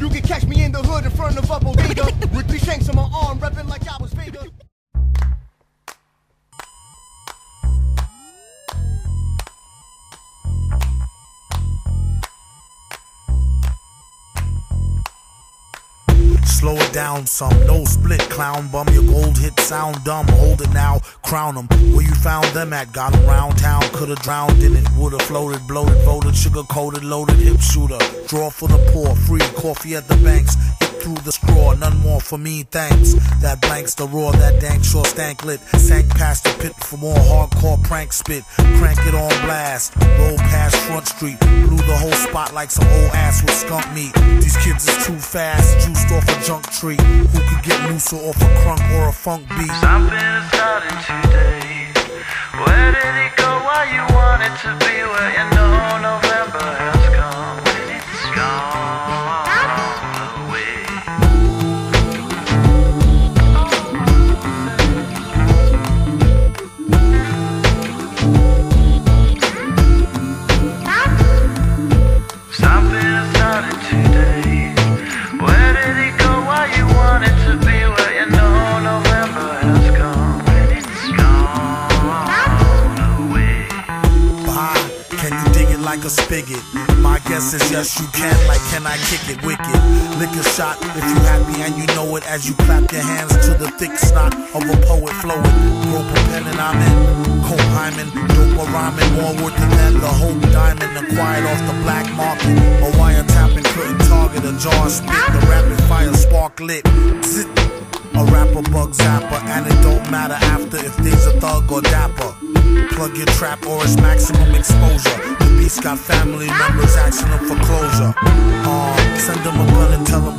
You can catch me in the hood in front of a bodega with three shanks on my arm, repping Slow it down some, no split, clown bum. Your gold hit sound dumb. Hold it now, crown 'em. Where you found them at? Got 'em round town, could've drowned in it. Would've floated, bloated, voted, sugar coated, loaded, hip shooter. Draw for the poor, free coffee at the banks. Through the straw, none more for me, thanks. That blanks the roar, that dank sure stank lit. Sank past the pit for more hardcore prank spit. Crank it on blast, roll past Front Street. Blew the whole spot like some old ass with skunk meat. These kids is too fast, juiced off a junk tree. Who could get looser off a crunk or a funk beat? Something is starting today. Where did it go? Why you want it to be? Where like a spigot? My guess is yes, you can. Like, can I kick it wicked? Lick a shot if you happy and you know it as you clap your hands to the thick snot of a poet flowing. Rope pen and I'm in. Colt Hyman, dope rhyming, more worth than the whole diamond acquired off the black market. A wiretapping couldn't target a jar spit. The rapid fire spark lit. Zit. A rapper bug zapper, and it don't matter after if there's a thug or dapper. Plug your trap or it's maximum exposure. Got family members asking them for closure. Uh, send them a gun and tell them